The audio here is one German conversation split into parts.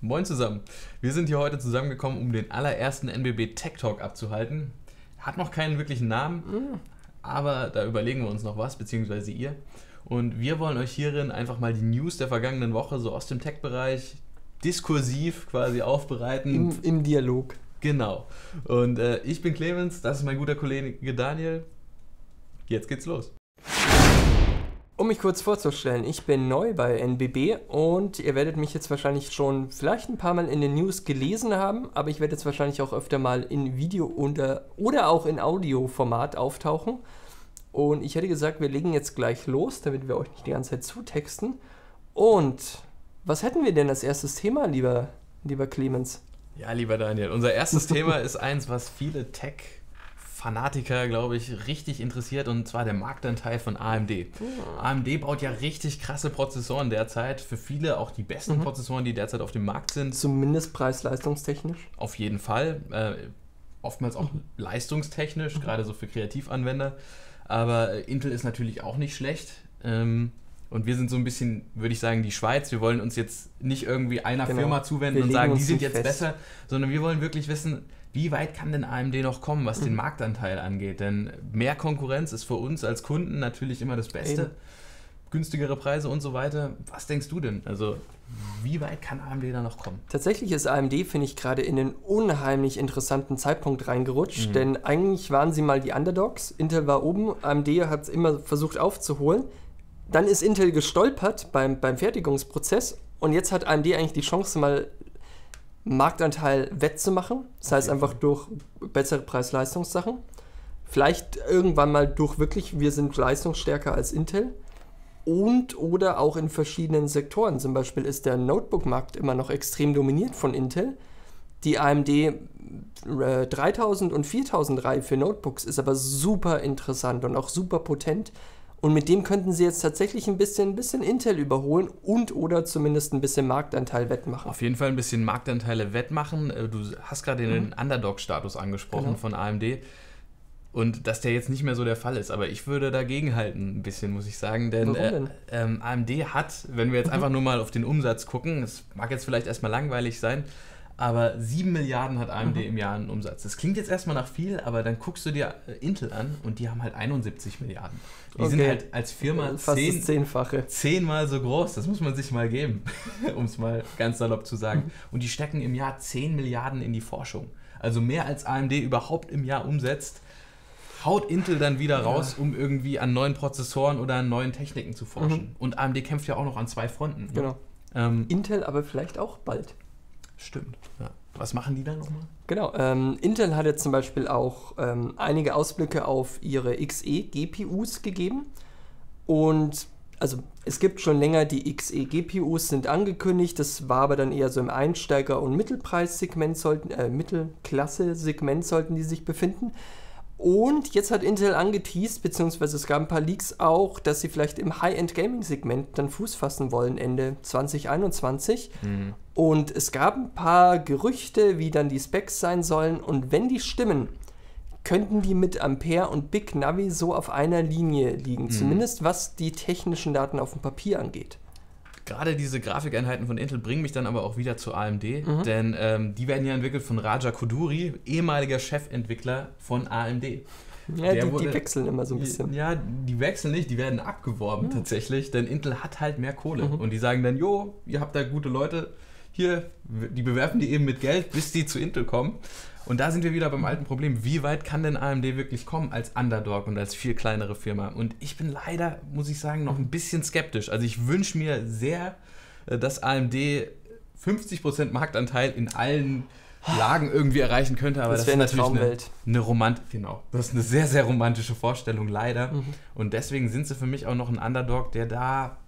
Moin zusammen. Wir sind hier heute zusammengekommen, um den allerersten NBB Tech Talk abzuhalten. Hat noch keinen wirklichen Namen, Mhm. aber da überlegen wir uns noch was, beziehungsweise ihr. Und wir wollen euch hierin einfach mal die News der vergangenen Woche so aus dem Tech-Bereich diskursiv quasi aufbereiten. Im, Im Dialog. Genau. Und äh, ich bin Clemens, das ist mein guter Kollege Daniel. Jetzt geht's los. Um mich kurz vorzustellen, ich bin neu bei NBB und ihr werdet mich jetzt wahrscheinlich schon vielleicht ein paar Mal in den News gelesen haben, aber ich werde jetzt wahrscheinlich auch öfter mal in Video oder, oder auch in Audioformat auftauchen. Und ich hätte gesagt, wir legen jetzt gleich los, damit wir euch nicht die ganze Zeit zutexten. Und was hätten wir denn als erstes Thema, lieber, lieber Clemens? Ja, lieber Daniel, unser erstes Thema ist eins, was viele Tech-Fanatiker, glaube ich, richtig interessiert, und zwar der Marktanteil von AMD. AMD baut ja richtig krasse Prozessoren derzeit, für viele auch die besten Prozessoren, die derzeit auf dem Markt sind. Zumindest preis-leistungstechnisch. Auf jeden Fall. Äh, oftmals auch leistungstechnisch, gerade so für Kreativanwender. Aber äh, Intel ist natürlich auch nicht schlecht. Ähm, und wir sind so ein bisschen, würde ich sagen, die Schweiz. Wir wollen uns jetzt nicht irgendwie einer Genau. Firma zuwenden Wir und sagen, die sind jetzt fest. besser, sondern wir wollen wirklich wissen, wie weit kann denn AMD noch kommen, was Mhm. den Marktanteil angeht. Denn mehr Konkurrenz ist für uns als Kunden natürlich immer das Beste. Eben. Günstigere Preise und so weiter. Was denkst du denn? Also, wie weit kann AMD da noch kommen? Tatsächlich ist AMD, finde ich, gerade in einen unheimlich interessanten Zeitpunkt reingerutscht, denn eigentlich waren sie mal die Underdogs. Intel war oben, AMD hat es immer versucht aufzuholen. Dann ist Intel gestolpert beim, beim Fertigungsprozess und jetzt hat AMD eigentlich die Chance, mal Marktanteil wettzumachen. Das heißt einfach durch bessere Preis-Leistungssachen. Vielleicht irgendwann mal durch wirklich, wir sind leistungsstärker als Intel und oder auch in verschiedenen Sektoren. Zum Beispiel ist der Notebook-Markt immer noch extrem dominiert von Intel. Die AMD äh, 3000 und 4000 Reihe für Notebooks ist aber super interessant und auch super potent. Und mit dem könnten sie jetzt tatsächlich ein bisschen, ein bisschen Intel überholen und oder zumindest ein bisschen Marktanteil wettmachen. Auf jeden Fall ein bisschen Marktanteile wettmachen. Äh, Du hast gerade den Underdog-Status angesprochen Genau. von AMD. Und dass der jetzt nicht mehr so der Fall ist. Aber ich würde dagegen halten, ein bisschen, muss ich sagen. Denn, Warum denn? Äh, ähm, AMD hat, wenn wir jetzt einfach nur mal auf den Umsatz gucken, es mag jetzt vielleicht erstmal langweilig sein, aber 7 Milliarden hat AMD im Jahr einen Umsatz. Das klingt jetzt erstmal nach viel, aber dann guckst du dir äh, Intel an und die haben halt 71 Milliarden. Die sind Okay. halt als Firma Fast 10, das Zehnfache. zehnmal so groß, das muss man sich mal geben, um es mal ganz salopp zu sagen. Und die stecken im Jahr 10 Milliarden in die Forschung. Also mehr als AMD überhaupt im Jahr umsetzt, haut Intel dann wieder raus, um irgendwie an neuen Prozessoren oder an neuen Techniken zu forschen. Und AMD kämpft ja auch noch an zwei Fronten. ne? Genau. Ähm, Intel aber vielleicht auch bald. Stimmt. Ja. Was machen die da nochmal? Genau, ähm, Intel hat jetzt zum Beispiel auch ähm, einige Ausblicke auf ihre XE-GPUs gegeben. Und also es gibt schon länger die XE-GPUs sind angekündigt, das war aber dann eher so im Einsteiger- und Mittelpreissegment sollten, äh, Mittelklasse-Segment sollten die sich befinden. Und jetzt hat Intel angeteased, beziehungsweise es gab ein paar Leaks auch, dass sie vielleicht im High-End-Gaming-Segment dann Fuß fassen wollen Ende 2021. Und es gab ein paar Gerüchte, wie dann die Specs sein sollen. Und wenn die stimmen, könnten die mit Ampere und Big Navi so auf einer Linie liegen. Zumindest was die technischen Daten auf dem Papier angeht. Gerade diese Grafikeinheiten von Intel bringen mich dann aber auch wieder zu AMD, Mhm. denn ähm, die werden ja entwickelt von Raja Koduri, ehemaliger Chefentwickler von AMD. Ja, die, wurde- die wechseln immer so ein bisschen. Ja, die wechseln nicht, die werden abgeworben tatsächlich, denn Intel hat halt mehr Kohle. Mhm. Und die sagen dann, jo, ihr habt da gute Leute, hier, die bewerfen die eben mit Geld, bis die zu Intel kommen. Und da sind wir wieder beim alten Problem. Wie weit kann denn AMD wirklich kommen als Underdog und als viel kleinere Firma? Und ich bin leider, muss ich sagen, noch ein bisschen skeptisch. Also ich wünsche mir sehr, äh, dass AMD 50% Marktanteil in allen Lagen irgendwie erreichen könnte, aber Das das, wäre ist eine natürlich eine, Traumwelt. eine Romant genau. Das ist eine sehr, sehr romantische Vorstellung, leider. Mhm. Und deswegen sind sie für mich auch noch ein Underdog, der da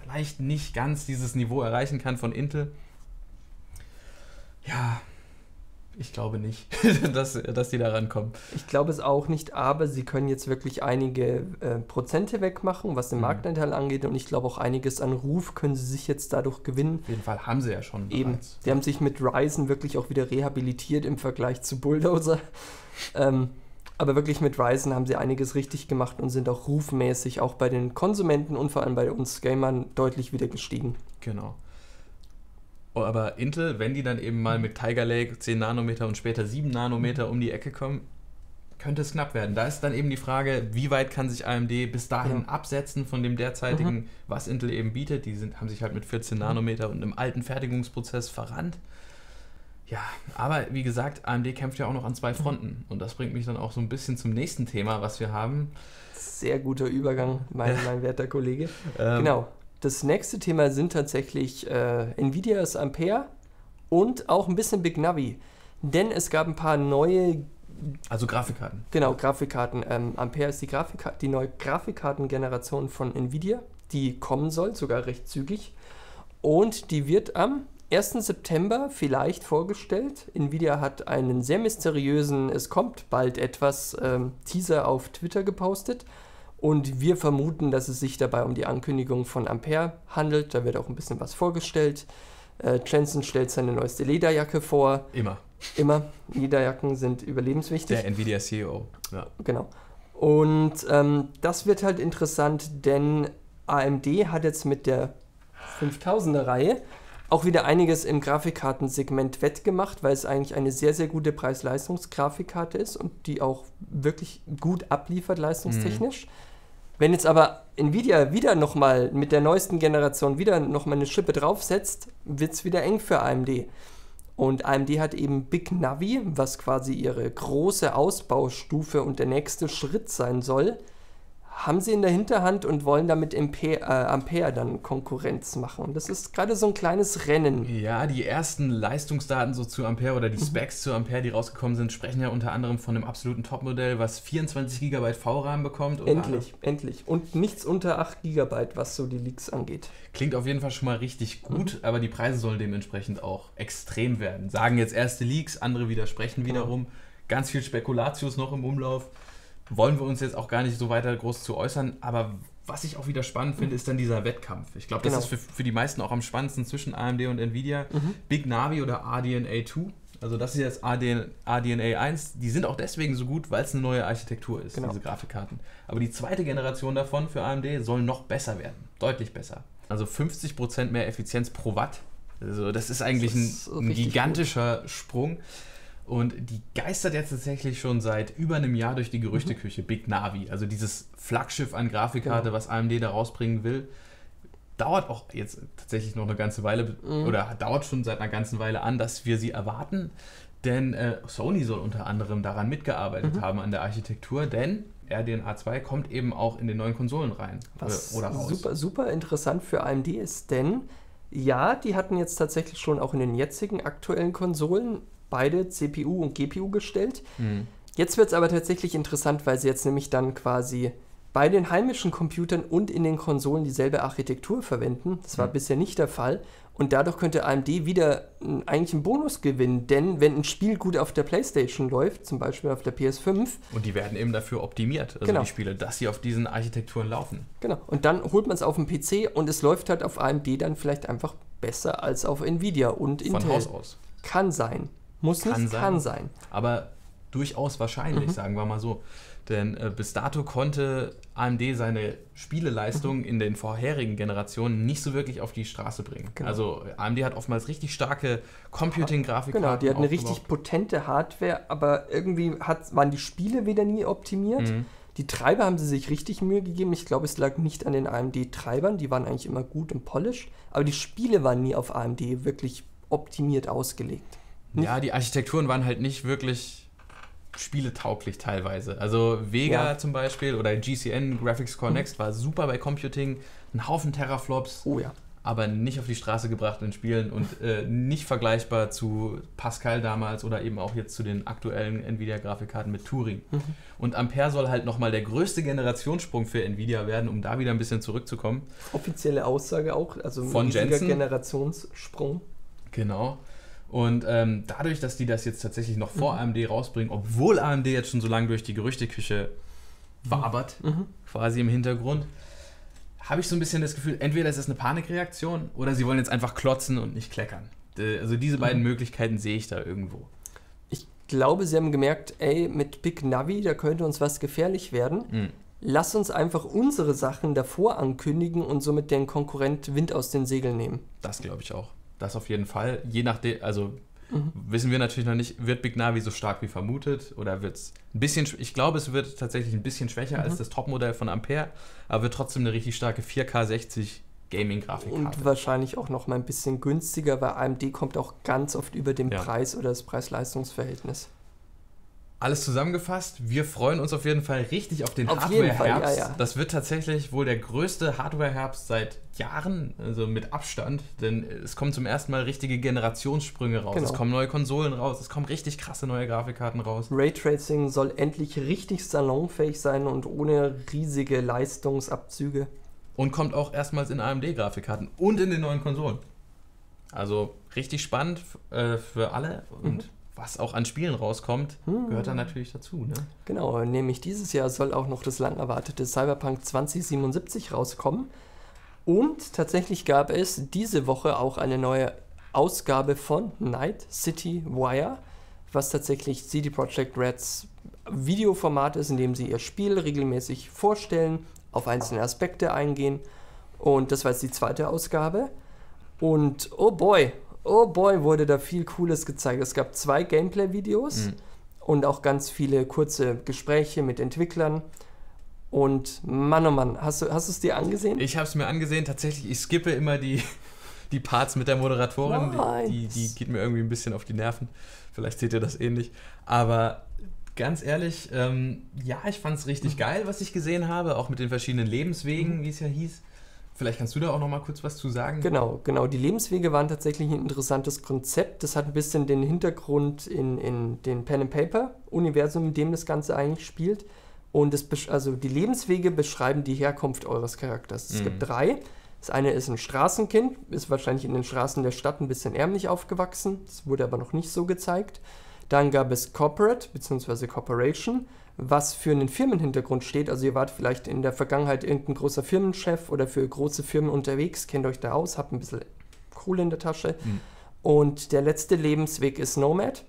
vielleicht nicht ganz dieses Niveau erreichen kann von Intel. Ja, ich glaube nicht, dass, dass die da rankommen. Ich glaube es auch nicht, aber sie können jetzt wirklich einige äh, Prozente wegmachen, was den Mhm. Marktanteil angeht. Und ich glaube auch einiges an Ruf können sie sich jetzt dadurch gewinnen. Auf jeden Fall haben sie ja schon Eben, bereits. die haben sich mit Ryzen wirklich auch wieder rehabilitiert im Vergleich zu Bulldozer. ähm, aber wirklich mit Ryzen haben sie einiges richtig gemacht und sind auch rufmäßig auch bei den Konsumenten und vor allem bei uns Gamern deutlich wieder gestiegen. Genau. Aber Intel, wenn die dann eben mal mit Tiger Lake 10 Nanometer und später 7 Nanometer um die Ecke kommen, könnte es knapp werden. Da ist dann eben die Frage, wie weit kann sich AMD bis dahin Ja. absetzen von dem derzeitigen, Mhm. was Intel eben bietet. Die sind, haben sich halt mit 14 Nanometer und einem alten Fertigungsprozess verrannt. Ja, aber wie gesagt, AMD kämpft ja auch noch an zwei Fronten. Und das bringt mich dann auch so ein bisschen zum nächsten Thema, was wir haben. Sehr guter Übergang, mein, mein werter Kollege. Ähm, Genau. Das nächste Thema sind tatsächlich äh, Nvidias Ampere und auch ein bisschen Big Navi. Denn es gab ein paar neue, Also Grafikkarten. genau, Grafikkarten. Ähm, Ampere ist die, Grafika die neue Grafikkartengeneration von Nvidia, die kommen soll, sogar recht zügig. Und die wird am 1. September vielleicht vorgestellt. Nvidia hat einen sehr mysteriösen, es kommt bald etwas, ähm, Teaser auf Twitter gepostet. Und wir vermuten, dass es sich dabei um die Ankündigung von Ampere handelt. Da wird auch ein bisschen was vorgestellt. Äh, Jensen stellt seine neueste Lederjacke vor. Immer. Immer. Lederjacken sind überlebenswichtig. Der Nvidia CEO. Ja. Genau. Und ähm, das wird halt interessant, denn AMD hat jetzt mit der 5000er Reihe auch wieder einiges im Grafikkartensegment wettgemacht, weil es eigentlich eine sehr, sehr gute Preis-Leistungs-Grafikkarte ist und die auch wirklich gut abliefert leistungstechnisch. Wenn jetzt aber Nvidia wieder nochmal mit der neuesten Generation wieder nochmal eine Schippe draufsetzt, wird es wieder eng für AMD. Und AMD hat eben Big Navi, was quasi ihre große Ausbaustufe und der nächste Schritt sein soll, haben sie in der Hinterhand und wollen damit Ampere, äh, Ampere dann Konkurrenz machen. Und das ist gerade so ein kleines Rennen. Ja, die ersten Leistungsdaten so zu Ampere oder Mhm. die Specs zu Ampere, die rausgekommen sind, sprechen ja unter anderem von einem absoluten Topmodell, was 24 GB VRAM bekommt. Endlich, endlich. Und nichts unter 8 GB, was so die Leaks angeht. Klingt auf jeden Fall schon mal richtig Mhm. gut, aber die Preise sollen dementsprechend auch extrem werden. Sagen jetzt erste Leaks, andere widersprechen Genau. wiederum. Ganz viel Spekulatius noch im Umlauf. Wollen wir uns jetzt auch gar nicht so weiter groß zu äußern, aber was ich auch wieder spannend finde, ist dann dieser Wettkampf. Ich glaube, das Genau. ist für, für die meisten auch am spannendsten zwischen AMD und Nvidia. Mhm. Big Navi oder RDNA 2. Also das ist jetzt RDN, RDNA 1. Die sind auch deswegen so gut, weil es eine neue Architektur ist, Genau. diese Grafikkarten. Aber die zweite Generation davon für AMD soll noch besser werden. Deutlich besser. Also 50% mehr Effizienz pro Watt. Also das ist eigentlich Das ist ein, ein gigantischer Sprung. Und die geistert jetzt tatsächlich schon seit über einem Jahr durch die Gerüchteküche, Big Navi. Also dieses Flaggschiff an Grafikkarte, Genau. was AMD da rausbringen will. Dauert auch jetzt tatsächlich noch eine ganze Weile Mhm. oder dauert schon seit einer ganzen Weile an, dass wir sie erwarten. Denn äh, Sony soll unter anderem daran mitgearbeitet Mhm. haben an der Architektur, denn RDNA 2 kommt eben auch in den neuen Konsolen rein Was äh, oder raus. super, super interessant für AMD ist, denn ja, die hatten jetzt tatsächlich schon auch in den jetzigen aktuellen Konsolen beide CPU und GPU gestellt. Mhm. Jetzt wird es aber tatsächlich interessant, weil sie jetzt nämlich dann quasi bei den heimischen Computern und in den Konsolen dieselbe Architektur verwenden. Das war Mhm. bisher nicht der Fall. Und dadurch könnte AMD wieder n- eigentlich einen Bonus gewinnen, denn wenn ein Spiel gut auf der PlayStation läuft, zum Beispiel auf der PS5, Und die werden eben dafür optimiert, also Genau. die Spiele, dass sie auf diesen Architekturen laufen. Genau. Und dann holt man es auf den PC und es läuft halt auf AMD dann vielleicht einfach besser als auf Nvidia und Von Intel. Haus aus. Kann sein. Muss Kann nicht, sein. kann sein. Aber durchaus wahrscheinlich, Mhm. sagen wir mal so. Denn äh, bis dato konnte AMD seine Spieleleistung in den vorherigen Generationen nicht so wirklich auf die Straße bringen. Mhm. Genau. Also AMD hat oftmals richtig starke Computing-Grafikkarten Genau, die hat eine aufgebaut. richtig potente Hardware, aber irgendwie hat, waren die Spiele wieder nie optimiert. Mhm. Die Treiber haben sie sich richtig Mühe gegeben. Ich glaube, es lag nicht an den AMD-Treibern, die waren eigentlich immer gut und polished, aber die Spiele waren nie auf AMD wirklich optimiert ausgelegt. Ja, die Architekturen waren halt nicht wirklich spieletauglich teilweise. Also Vega Ja. Zum Beispiel oder GCN Graphics Core Next war super bei Computing, ein Haufen Teraflops, Oh ja. aber nicht auf die Straße gebracht in Spielen und äh, nicht vergleichbar zu Pascal damals oder eben auch jetzt zu den aktuellen Nvidia-Grafikkarten mit Turing. Mhm. Und Ampere soll halt nochmal der größte Generationssprung für Nvidia werden, um da wieder ein bisschen zurückzukommen. Offizielle Aussage auch, also ein Von Jensen? Generationssprung. Genau. Und ähm, dadurch, dass die das jetzt tatsächlich noch vor Mhm. AMD rausbringen, obwohl AMD jetzt schon so lange durch die Gerüchteküche wabert, Mhm. quasi im Hintergrund, habe ich so ein bisschen das Gefühl, entweder ist es eine Panikreaktion oder sie wollen jetzt einfach klotzen und nicht kleckern. Also diese beiden Mhm. Möglichkeiten sehe ich da irgendwo. Ich glaube, sie haben gemerkt, ey, mit Big Navi, da könnte uns was gefährlich werden. Mhm. Lass uns einfach unsere Sachen davor ankündigen und somit den Konkurrent Wind aus den Segeln nehmen. Das glaube ich auch. Das auf jeden Fall. Je nachdem, also mhm. wissen wir natürlich noch nicht, wird Big Navi so stark wie vermutet oder wird es ein bisschen, ich glaube, es wird tatsächlich ein bisschen schwächer mhm. als das Topmodell von Ampere, aber wird trotzdem eine richtig starke 4K 60 Gaming-Grafikkarte. Und wahrscheinlich auch noch mal ein bisschen günstiger, weil AMD kommt auch ganz oft über den ja. Preis oder das Preis-Leistungs-Verhältnis. Alles zusammengefasst, wir freuen uns auf jeden Fall richtig auf den Hardware-Herbst. Ja, ja. Das wird tatsächlich wohl der größte Hardware-Herbst seit Jahren, also mit Abstand, denn es kommen zum ersten Mal richtige Generationssprünge raus. Genau. Es kommen neue Konsolen raus, es kommen richtig krasse neue Grafikkarten raus. Raytracing soll endlich richtig salonfähig sein und ohne riesige Leistungsabzüge. Und kommt auch erstmals in AMD-Grafikkarten und in den neuen Konsolen. Also richtig spannend äh, für alle und mhm was auch an Spielen rauskommt, hm. gehört da natürlich dazu. Ne? Genau, nämlich dieses Jahr soll auch noch das lang erwartete Cyberpunk 2077 rauskommen. Und tatsächlich gab es diese Woche auch eine neue Ausgabe von Night City Wire, was tatsächlich CD Projekt Reds Videoformat ist, in dem sie ihr Spiel regelmäßig vorstellen, auf einzelne Aspekte eingehen. Und das war jetzt die zweite Ausgabe. Und oh boy, oh boy, wurde da viel Cooles gezeigt. Es gab zwei Gameplay-Videos mhm. und auch ganz viele kurze Gespräche mit Entwicklern. Und Mann, oh Mann, hast du, hast es dir angesehen? Ich habe es mir angesehen. Tatsächlich, ich skippe immer die, die Parts mit der Moderatorin. Nice. Die, die, die geht mir irgendwie ein bisschen auf die Nerven. Vielleicht seht ihr das ähnlich. Aber ganz ehrlich, ähm, ja, ich fand es richtig mhm. geil, was ich gesehen habe. Auch mit den verschiedenen Lebenswegen, mhm. wie es ja hieß. Vielleicht kannst du da auch noch mal kurz was zu sagen. Genau, genau. Die Lebenswege waren tatsächlich ein interessantes Konzept. Das hat ein bisschen den Hintergrund in, in den Pen and Paper Universum, in dem das Ganze eigentlich spielt. Und das, also die Lebenswege beschreiben die Herkunft eures Charakters. Es mhm. gibt drei. Das eine ist ein Straßenkind, ist wahrscheinlich in den Straßen der Stadt ein bisschen ärmlich aufgewachsen. Das wurde aber noch nicht so gezeigt. Dann gab es Corporate bzw. Corporation was für einen Firmenhintergrund steht. Also ihr wart vielleicht in der Vergangenheit irgendein großer Firmenchef oder für große Firmen unterwegs, kennt euch da aus, habt ein bisschen Kohle in der Tasche. Mhm. Und der letzte Lebensweg ist Nomad.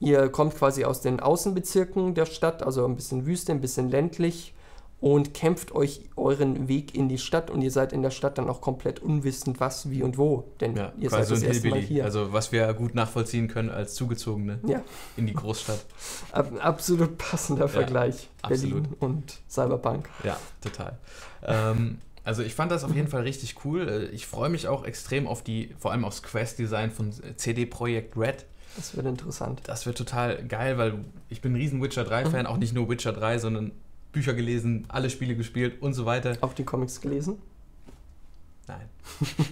Ihr kommt quasi aus den Außenbezirken der Stadt, also ein bisschen Wüste, ein bisschen ländlich und kämpft euch euren Weg in die Stadt und ihr seid in der Stadt dann auch komplett unwissend, was, wie und wo. Denn ja, ihr seid das erste Mal hier. Also was wir gut nachvollziehen können als Zugezogene ja. in die Großstadt. Ab, absolut passender ja, Vergleich. Berlin absolut. und Cyberpunk. Ja, total. ähm, also ich fand das auf jeden Fall richtig cool. Äh, ich freue mich auch extrem auf die, vor allem aufs Quest-Design von CD Projekt Red. Das wird interessant. Das wird total geil, weil ich bin ein riesen Witcher 3-Fan, mhm. auch nicht nur Witcher 3, sondern Bücher gelesen, alle Spiele gespielt und so weiter. Auch die Comics gelesen? Nein.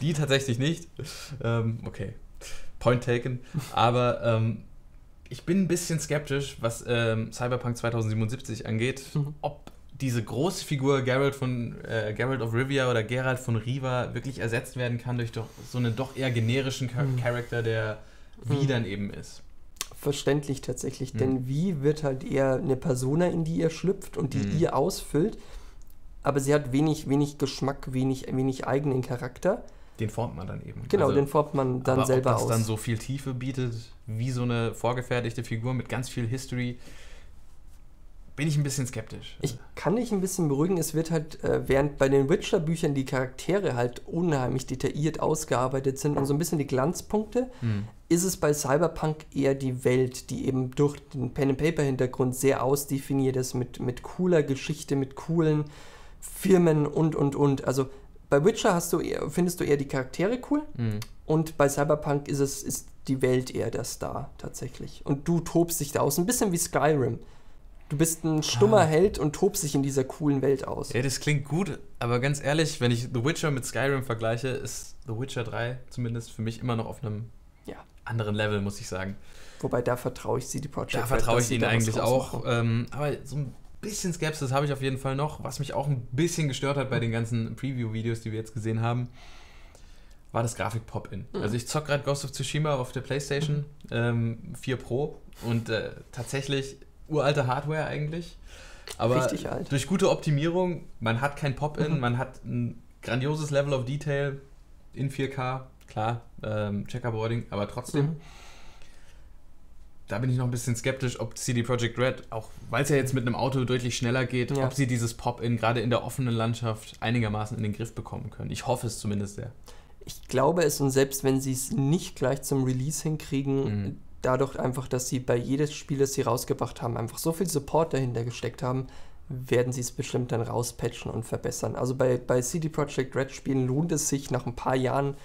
die tatsächlich nicht. Ähm, okay. Point taken. Aber ähm, ich bin ein bisschen skeptisch, was ähm, Cyberpunk 2077 angeht, mhm. ob diese große Figur Geralt von äh, Geralt of Rivia oder Geralt von Riva wirklich ersetzt werden kann durch doch so einen doch eher generischen Char mhm. Charakter, der wie mhm. dann eben ist verständlich tatsächlich, mhm. denn wie wird halt eher eine Persona, in die ihr schlüpft und die mhm. ihr ausfüllt, aber sie hat wenig, wenig Geschmack, wenig, wenig eigenen Charakter. Den formt man dann eben. Genau, also, den formt man dann aber selber aus. Ob das aus. dann so viel Tiefe bietet, wie so eine vorgefertigte Figur mit ganz viel History, bin ich ein bisschen skeptisch. Ich kann dich ein bisschen beruhigen. Es wird halt, äh, während bei den Witcher-Büchern die Charaktere halt unheimlich detailliert ausgearbeitet sind und so ein bisschen die Glanzpunkte, hm. ist es bei Cyberpunk eher die Welt, die eben durch den Pen-and-Paper-Hintergrund sehr ausdefiniert ist, mit, mit cooler Geschichte, mit coolen Firmen und, und, und. Also bei Witcher hast du eher, findest du eher die Charaktere cool hm. und bei Cyberpunk ist es ist die Welt eher der Star tatsächlich. Und du tobst dich da aus, ein bisschen wie Skyrim. Du bist ein stummer ah. Held und tobst dich in dieser coolen Welt aus. Ja, das klingt gut, aber ganz ehrlich, wenn ich The Witcher mit Skyrim vergleiche, ist The Witcher 3 zumindest für mich immer noch auf einem ja. anderen Level, muss ich sagen. Wobei, da vertraue ich sie die Project Da vertraue ich ihnen eigentlich auch. Ähm, aber so ein bisschen Skepsis habe ich auf jeden Fall noch. Was mich auch ein bisschen gestört hat bei den ganzen Preview-Videos, die wir jetzt gesehen haben, war das Grafik-Pop-In. Mhm. Also ich zocke gerade Ghost of Tsushima auf der PlayStation mhm. ähm, 4 Pro und äh, tatsächlich uralte Hardware eigentlich. Aber Richtig alt. durch gute Optimierung, man hat kein Pop-In, mhm. man hat ein grandioses Level of Detail in 4K, klar, ähm, Checkerboarding, aber trotzdem. Mhm. Da bin ich noch ein bisschen skeptisch, ob CD Projekt Red, auch weil es ja jetzt mit einem Auto deutlich schneller geht, ja. ob sie dieses Pop-In gerade in der offenen Landschaft einigermaßen in den Griff bekommen können. Ich hoffe es zumindest sehr Ich glaube es und selbst wenn sie es nicht gleich zum Release hinkriegen, Mhm. Dadurch einfach, dass sie bei jedes Spiel, das sie rausgebracht haben, einfach so viel Support dahinter gesteckt haben, werden sie es bestimmt dann rauspatchen und verbessern. Also bei, bei CD Projekt Red Spielen lohnt es sich nach ein paar Jahren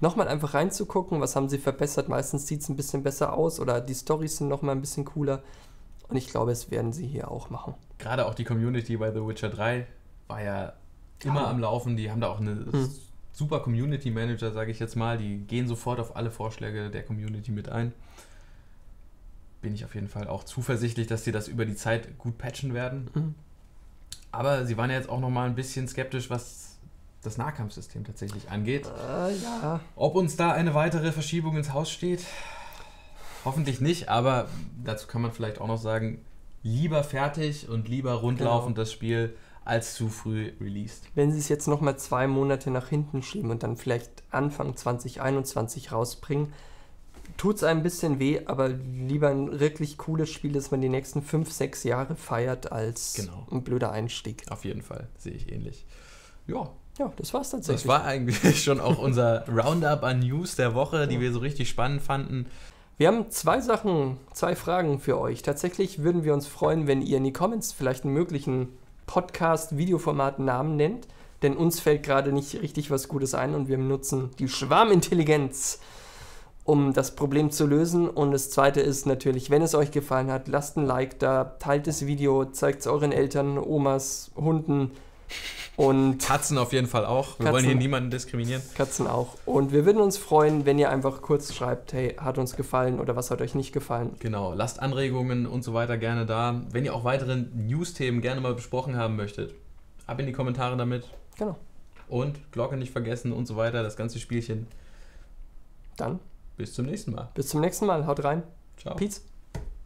nochmal einfach reinzugucken, was haben sie verbessert. Meistens sieht es ein bisschen besser aus oder die Storys sind nochmal ein bisschen cooler. Und ich glaube, es werden sie hier auch machen. Gerade auch die Community bei The Witcher 3 war ja immer Ja. am Laufen. Die haben da auch eine Hm. Super Community Manager, sage ich jetzt mal. Die gehen sofort auf alle Vorschläge der Community mit ein. Bin ich auf jeden Fall auch zuversichtlich, dass sie das über die Zeit gut patchen werden. Mhm. Aber sie waren ja jetzt auch noch mal ein bisschen skeptisch, was das Nahkampfsystem tatsächlich angeht. Äh, ja, Ob uns da eine weitere Verschiebung ins Haus steht? Hoffentlich nicht, aber dazu kann man vielleicht auch noch sagen, lieber fertig und lieber rundlaufend das Spiel als zu früh released. wenn sie es jetzt nochmal zwei Monate nach hinten schieben und dann vielleicht Anfang 2021 rausbringen, tut es ein bisschen weh, aber lieber ein wirklich cooles Spiel, das man die nächsten fünf, sechs Jahre feiert, als Genau. ein blöder Einstieg. Auf jeden Fall, sehe ich ähnlich. Ja, Ja, das war's tatsächlich. das war eigentlich schon auch unser Roundup an News der Woche, die wir so richtig spannend fanden. Wir haben zwei Sachen, zwei Fragen für euch. Tatsächlich würden wir uns freuen, wenn ihr in die Comments vielleicht einen möglichen Podcast-Videoformat-Namen nennt, denn uns fällt gerade nicht richtig was Gutes ein und wir nutzen die Schwarmintelligenz, um das Problem zu lösen. Und das zweite ist natürlich, wenn es euch gefallen hat, lasst ein Like da, teilt das Video, zeigt es euren Eltern, Omas, Hunden und Katzen auf jeden Fall auch. Wir Katzen. wollen hier niemanden diskriminieren. Katzen auch. Und wir würden uns freuen, wenn ihr einfach kurz schreibt, hey, hat uns gefallen oder was hat euch nicht gefallen. Genau, lasst Anregungen und so weiter gerne da. Wenn ihr auch weitere News-Themen gerne mal besprochen haben möchtet, ab in die Kommentare damit. Genau. Und Glocke nicht vergessen und so weiter, das ganze Spielchen. Dann Bis zum nächsten Mal. bis zum nächsten Mal. Haut rein. Ciao. Peace.